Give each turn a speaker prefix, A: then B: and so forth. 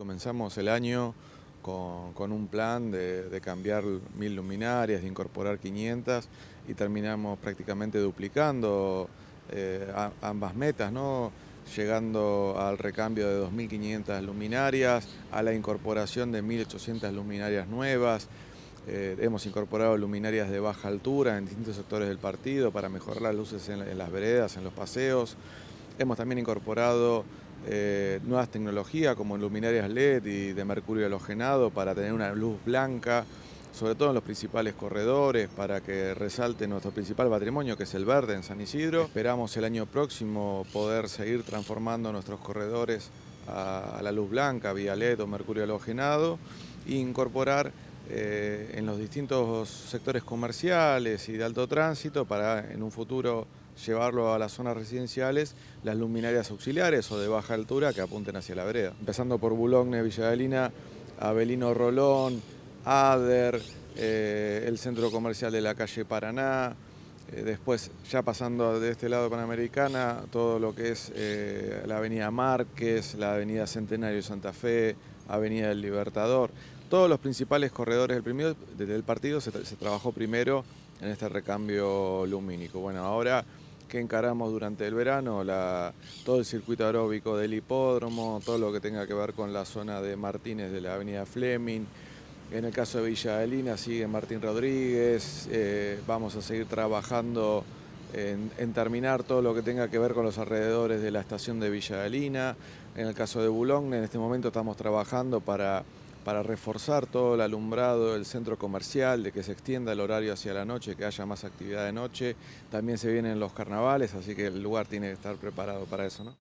A: Comenzamos el año con, un plan de, cambiar mil luminarias, de incorporar 500 y terminamos prácticamente duplicando eh, ambas metas, llegando al recambio de 2.500 luminarias, a la incorporación de 1.800 luminarias nuevas. Eh, hemos incorporado luminarias de baja altura en distintos sectores del partido para mejorar las luces en las veredas, en los paseos. Hemos también incorporado eh, nuevas tecnologías como luminarias LED y de mercurio halogenado para tener una luz blanca, sobre todo en los principales corredores, para que resalte nuestro principal patrimonio, que es el verde en San Isidro. Esperamos el año próximo poder seguir transformando nuestros corredores a, la luz blanca, vía LED o mercurio halogenado, e incorporar eh, en los distintos sectores comerciales y de alto tránsito para en un futuro llevarlo a las zonas residenciales las luminarias auxiliares o de baja altura que apunten hacia la vereda. Empezando por Bulogne, Villa Avelino Rolón, Ader, eh, el centro comercial de la calle Paraná, eh, después ya pasando de este lado Panamericana, todo lo que es eh, la avenida Márquez, la avenida Centenario Santa Fe, avenida del Libertador, todos los principales corredores del, primero, del partido se, se trabajó primero en este recambio lumínico. Bueno, ahora que encaramos durante el verano, todo el circuito aeróbico del hipódromo, todo lo que tenga que ver con la zona de Martínez de la avenida Fleming. En el caso de Villa Adelina sigue Martín Rodríguez, eh, vamos a seguir trabajando en, terminar todo lo que tenga que ver con los alrededores de la estación de Villa Adelina. En el caso de Boulogne, en este momento estamos trabajando para para reforzar todo el alumbrado del centro comercial, de que se extienda el horario hacia la noche, que haya más actividad de noche. También se vienen los carnavales, así que el lugar tiene que estar preparado para eso. ¿no?